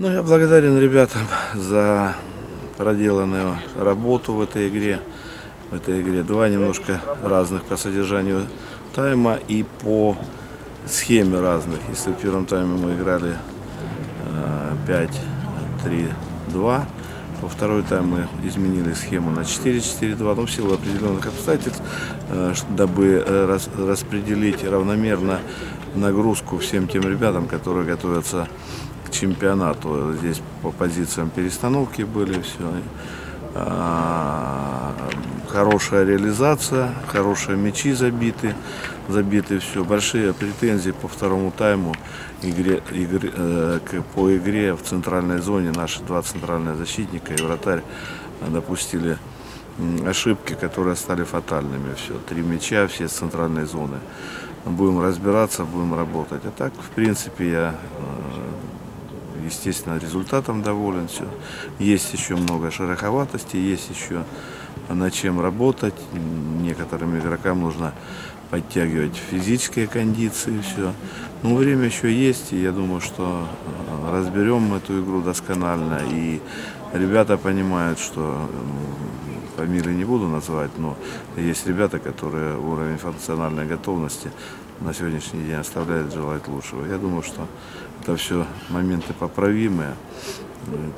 Ну, я благодарен ребятам за проделанную работу в этой игре. В этой игре два немножко разных по содержанию тайма и по схеме разных. Если в первом тайме мы играли э, 5-3-2, во второй тайм мы изменили схему на 4-4-2, но в силу определенных обстоятельств, э, дабы э, рас- распределить равномерно нагрузку всем тем ребятам, которые готовятся чемпионату. Здесь по позициям перестановки были все. Хорошая реализация, хорошие мячи забиты, забиты все. Большие претензии по второму тайму игре, игре, э, по игре в центральной зоне. Наши два центральных защитника и вратарь допустили ошибки, которые стали фатальными. Все, три мяча, все с центральной зоны. Будем разбираться, будем работать. А так, в принципе, я э, естественно, результатом доволен. Все. Есть еще много шероховатости, есть еще над чем работать. Некоторым игрокам нужно подтягивать физические кондиции, все. Но время еще есть, и я думаю, что э, разберем эту игру досконально. И ребята понимают, что фамилии не буду называть, но есть ребята, которые уровень функциональной готовности на сегодняшний день оставляет желать лучшего. Я думаю, что это все моменты поправимые.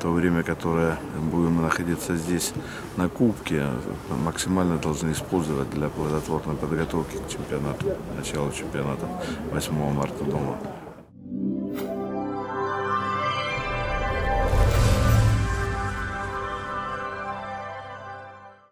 То время, которое будем находиться здесь на Кубке, максимально должны использовать для плодотворной подготовки к чемпионату, началу чемпионата 8 марта дома.